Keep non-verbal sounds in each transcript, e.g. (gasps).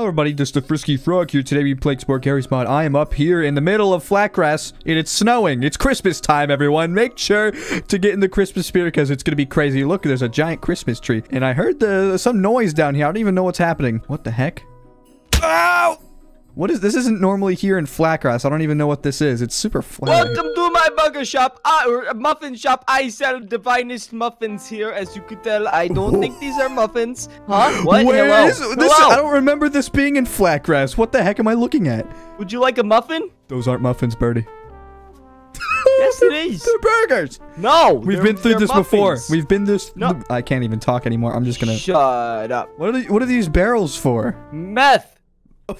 Hello everybody, this is the Frizky Frog here. Today we play Sport Garry's Mod. I am up here in the middle of flat grass and it's snowing. It's Christmas time, everyone. Make sure to get in the Christmas spirit because it's going to be crazy. Look, there's a giant Christmas tree. And I heard the, some noise down here. I don't even know what's happening. What the heck? Ow! What is this? Isn't normally here in Flatgrass. I don't even know what this is. It's super flat. Welcome to my burger shop, uh, or muffin shop. I sell the finest muffins here. As you could tell, I don't think these are muffins. Huh? What? Where Hello? is this? Hello? I don't remember this being in Flatgrass. What the heck am I looking at? Would you like a muffin? Those aren't muffins, Birdie. (laughs) Yes, it is. They're burgers. No. We've been through this before. We've been this. No. I can't even talk anymore. I'm just gonna. Shut up. What are the, what are these barrels for? Meth. (laughs)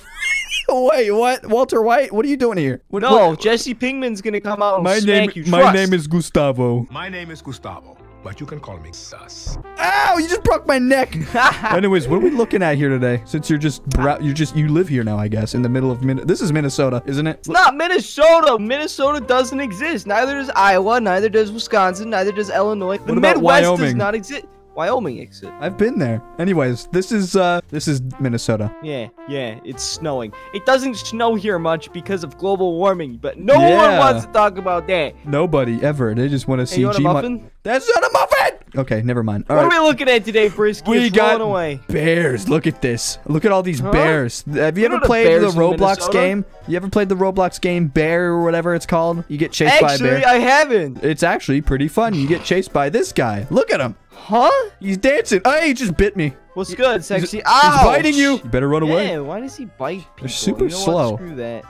(laughs) Wait, what? Walter White? What are you doing here? What, No, what- Jesse Pinkman's gonna come out and my smack name. you. My Trust. name is Gustavo. My name is Gustavo, but you can call me Sus. Ow! You just broke my neck. (laughs) Anyways, what are we looking at here today? Since you're just bra- you just you live here now, I guess, in the middle of Min- This is Minnesota, isn't it? It's not Minnesota. Minnesota doesn't exist. Neither does Iowa. Neither does Wisconsin. Neither does Illinois. The What about Midwest does not exist. Wyoming exit. I've been there. Anyways, this is uh this is Minnesota. Yeah, yeah, it's snowing. It doesn't snow here much because of global warming, but no Yeah. one wants to talk about that. Nobody ever. They just want to Hey, see want a muffin? That's not a muffin. Okay, never mind. All what right. are we looking at today, Frizky? We it's got away. bears. Look at this. Look at all these Huh? bears. Have you ever know the played the Roblox game? You ever played the Roblox game Bear or whatever it's called? You get chased by a bear. Actually. I haven't. It's actually pretty fun. You get chased by this guy. Look at him. Huh? He's dancing. Oh, he just bit me. What's good, sexy? He's Ouch! biting you. You better run away. Yeah, why does he bite people? super you know what? slow. Screw that.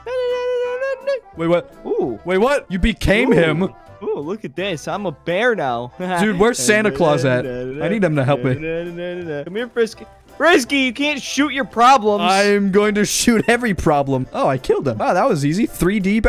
Wait, what? Ooh. Wait, what? You became Ooh. him. Ooh, look at this. I'm a bear now. (laughs) Dude, where's Santa Claus at? I need him to help me. Come here, Frizky. Frizky, you can't shoot your problems. I'm going to shoot every problem. Oh, I killed him. Wow, that was easy. 3D.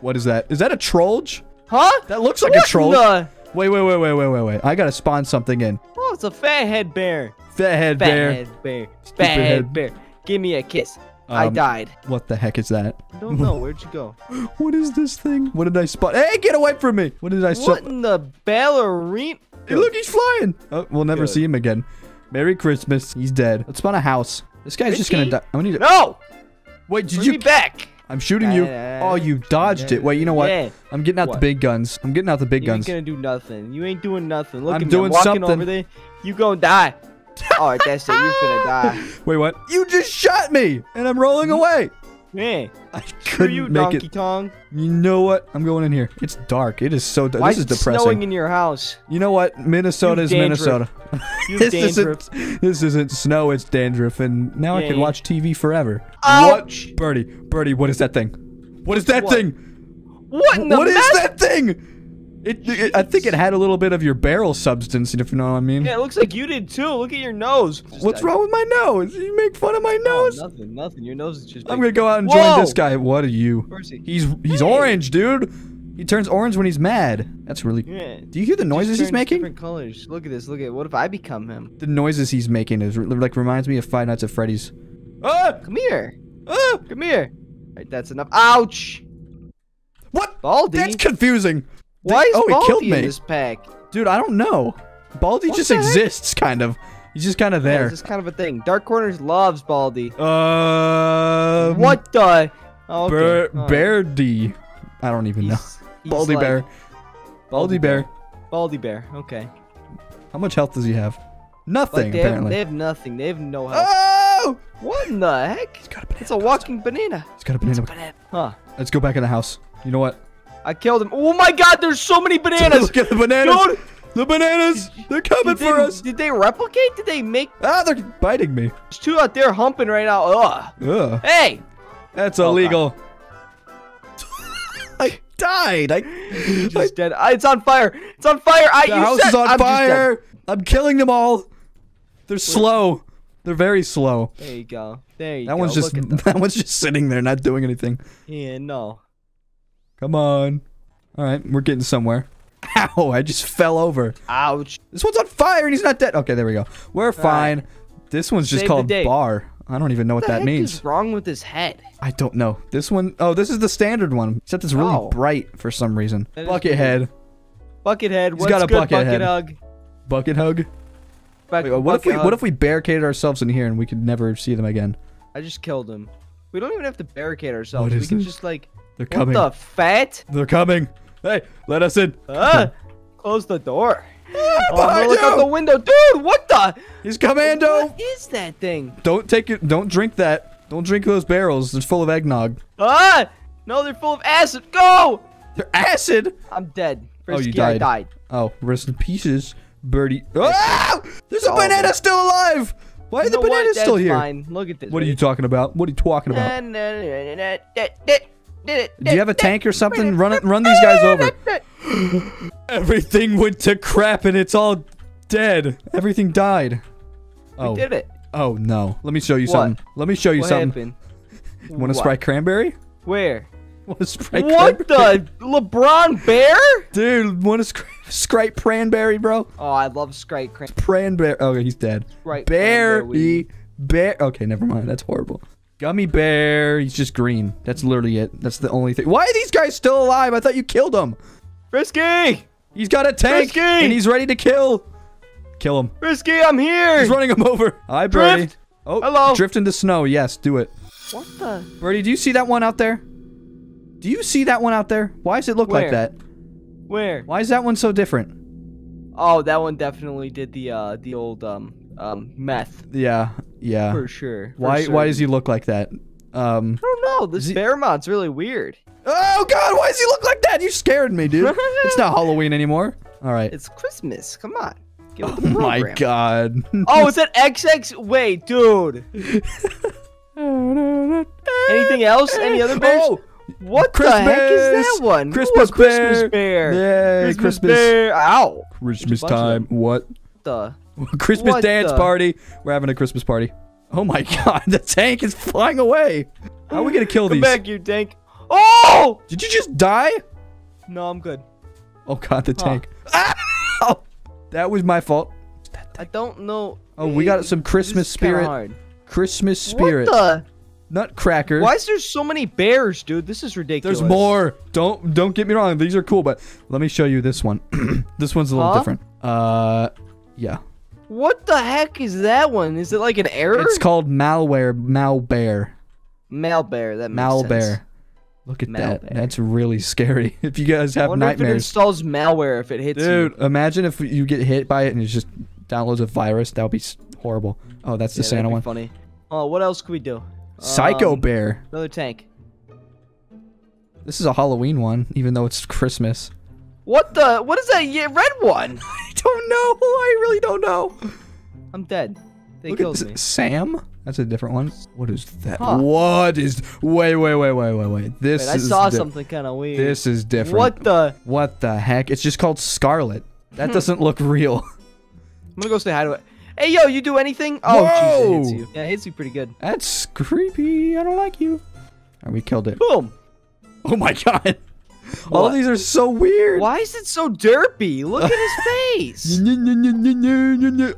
What is that? Is that a Trollge? Huh? That looks like What a Trollge. the- Wait, wait, wait, wait, wait, wait, wait. I gotta spawn something in. Oh, it's a fathead bear. Fathead Fat bear. head bear. Fathead head. bear. Give me a kiss. I Um, died. What the heck is that? I don't know. (laughs) Where'd you go? (gasps) What is this thing? What did I spot? Hey, get away from me! What did I spot? What in the ballerina? Hey, look, he's flying! Oh, we'll never Good. see him again. Merry Christmas. He's dead. Let's spawn a house. This guy's just gonna die. I need to. No! Wait, did Bring you? me back. I'm shooting you. Oh, you dodged it. Wait, you know what? Yeah. I'm getting out the big guns. I'm getting out the big guns. You ain't gonna do nothing. You ain't doing nothing. Look I'm at me. doing I'm walking something. over there. You gonna die. (laughs) All right, that's it. You're gonna die. Wait, what? You just shot me, and I'm rolling away. Man, I couldn't you, make Donkey it. Kong. You know what? I'm going in here. It's dark. It is so. dark. Why this is is depressing. snowing in your house? You know what? Minnesota You is dandruff. (laughs) Minnesota. This dandruff. isn't. This isn't snow. It's dandruff, and now I can yeah. watch TV forever. Ouch! What? Birdie, Birdie, what is that thing? What is that What? thing? What in the What is that thing? It, it- I think it had a little bit of your barrel substance, if you know what I mean. Yeah, it looks like you did too. Look at your nose. Just What's wrong with my nose? You make fun of my Oh, nose. nothing, nothing. Your nose is just. I'm gonna go out and Whoa! join this guy. What are you? Where's he? He's he's Hey. orange, dude. He turns orange when he's mad. That's really. Yeah. Do you hear the noises Just he's making? Different colors. Look at this. Look at. What if I become him? The noises he's making is like reminds me of Five Nights at Freddy's. Ah! Come here. Ah! Come here. Right, that's enough. Ouch. What? Baldi. That's confusing. Why is oh, he Baldi killed in me. this pack? Dude, I don't know. Baldi What just the heck? exists, kind of. He's just kind of Yeah, there. this is kind of a thing. Dark Corners loves Baldi. Uh, what the? Oh, okay. Bear. Bear D. I don't even know. He's- he's Baldi like- Bear. Baldi Bear. Baldi Bear. Okay. How much health does he have? Nothing, Like they have, apparently. they have nothing. They have no health. oh! What in the heck? Got a banana. It's a walking banana. He's got a banana. Huh. Let's go back in the house. You know what? I killed him. Oh my god, there's so many (laughs) bananas. Look at the bananas. Dude. The bananas. They're coming Did for they, us. did they replicate? Did they make Ah, they're biting me. there's two out there humping right now? Ugh. Ugh. Hey! That's Oh, illegal. (laughs) I died. I, Just I dead. Ah, It's on fire. It's on fire. I, the you house said, is on I'm fire. I'm killing them all. They're slow. They're very slow. There you go. There you That go. one's just Look at (laughs) them. that one's just sitting there, not doing anything. Yeah, no. Come on. All right, we're getting somewhere. (laughs) Ow! I just fell over. Ouch. This one's on fire and he's not dead. Okay, there we go. We're fine. This one's just Save called bar. I don't even know what, What that means. is wrong with his head? I don't know. This one oh this is the standard one. Except it's really Oh. bright for some reason. That is Bucket head. Buckethead. He's What's got a good, bucket bucket head. hug? Bucket hug. Buck- Wait, what if we bucket what if we barricaded ourselves in here and we could never see them again? I just killed him. We don't even have to barricade ourselves. What We can just like. They're What coming. the fat? They're coming. Hey, let us in. Ah, close the door. Oh, I'm gonna look out the window, dude. What the? He's commando. What is that thing? Don't take it. Don't drink that. Don't drink those barrels. It's full of eggnog. Ah! No, they're full of acid. Go! They're acid. I'm dead. Oh, you Frizky, I died. died. Oh, rest in pieces, birdie. Ah! There's a Oh, banana man. still alive. Why are You the what? bananas still here? Fine. Look at this. What are you talking about? What are you talking about? Do Do you have a tank or something? Run it. Run these guys over. (gasps) Everything went to crap and it's all dead. Everything died. Oh. did it. Oh no. Let me show you What? something. Let me show you What something. happened? You want to What? Sprite cranberry? Where? Want to Sprite What cranberry? the? LeBron Bear? Dude, want to Sprite cranberry, bro? Oh, I love Sprite Cran. Cranberry. Oh, he's dead. Sprite Berry. cranberry. Bear. Okay, never mind. That's horrible. Gummy bear. He's just green. That's literally it. That's the only thing. Why are these guys still alive? I thought you killed them. Frizky! He's got a tank Frizky! and he's ready to kill. Kill him. Frizky, I'm here! He's running him over. Hi, Birdie. Drift. Oh, Hello. Drift into snow. Yes, do it. What the? Birdie, do you see that one out there? Do you see that one out there? Why does it look like that? Where? Why is that one so different? Oh, that one definitely did the uh the old um um meth Yeah, yeah. for sure. for Why? Why does he look like that? Um. I don't know. This he- bear mod's really weird. Oh God! Why does he look like that? You scared me, dude. it's not (laughs) Halloween anymore. All right. It's Christmas. Come on. Oh the my. God. (laughs) Oh, is that XX? Wait, dude. (laughs) Anything else? Any other bears? Oh, what Christmas. the heck is that one? Christmas Ooh, Christmas bear. bear. Yeah, Christmas, Christmas. bear. Ow. Christmas time. What? The. (laughs) Christmas What dance the- party. We're having a Christmas party. Oh my (gasps) God! The tank is flying away. How are we gonna kill Come these? back, you tank. Oh! Did you just die? No, I'm good. Oh God, the Huh. tank. (laughs) Ow! That was my fault. I don't know. Oh, we got some Christmas spirit. Christmas spirit. What Nutcracker. Why is there so many bears, dude? This is ridiculous. There's more. Don't don't get me wrong. These are cool, but let me show you this one. (clears throat) this one's a little Huh? different. Uh, yeah. What the heck is that one? Is it like an error? It's called malware. Malbear. Malbear. That makes Malbear. sense. Look at that. That's really scary. (laughs) If you guys I have wonder if it nightmares, installs malware if it hits dude, you. imagine if you get hit by it and it just downloads a virus. That would be horrible. Oh, that's the Yeah, Santa be one. Funny. Oh, what else could we do? Psycho Um, Bear. Another tank. This is a Halloween one, even though it's Christmas. What the? What is that red one? (laughs) I don't know. I really don't know. I'm dead. They Look killed me. Sam. That's a different one. What is that? Huh. What is? Wait, wait, wait, wait, wait, wait. This Wait, I is saw something kind of weird. This is different. What the? What the heck? It's just called Scarlet. That (laughs) doesn't look real. I'm gonna go say hi to it. Hey, yo, you do anything? Oh, jeez, it hits you. Yeah, it hits you pretty good. That's creepy. I don't like you. Alright, we killed it. Boom. Oh my (laughs) god. All What? these are so weird. Why is it so derpy? Look at his (laughs) face.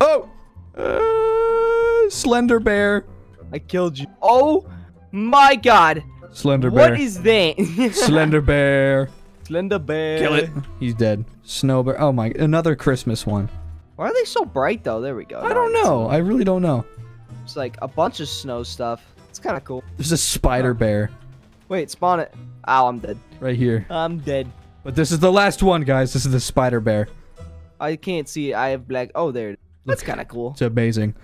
oh! Uh, Slender Bear. I killed you. Oh my god. Slender Bear. What is that? (laughs) Slender Bear. Slender bear. Kill it. He's dead. Snow Bear. Oh my. Another Christmas one. Why are they so bright though? There we go. I don't know. I really don't know. It's like a bunch of snow stuff. It's kind of cool. There's a Spider Bear Wait, spawn it. Ow, I'm dead. Right here. I'm dead. But this is the last one, guys. This is the Spider Bear. I can't see. it. I have black. Oh, there. That's kind of cool. It's amazing.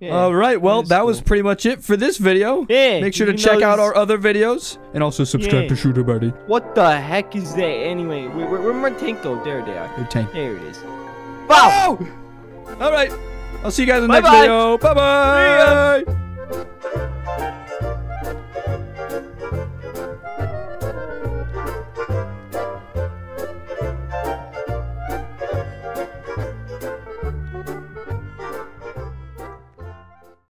Yeah. All right. Well, that was pretty much it for this video. Yeah, Make sure to check out our other videos and also subscribe Yeah. to ShootaBirdie. What the heck is that? Anyway, where, where, where my tank go? There they are. Your tank. There it is. Wow. Oh! All right. I'll see you guys in the next Bye-bye. video. Bye bye.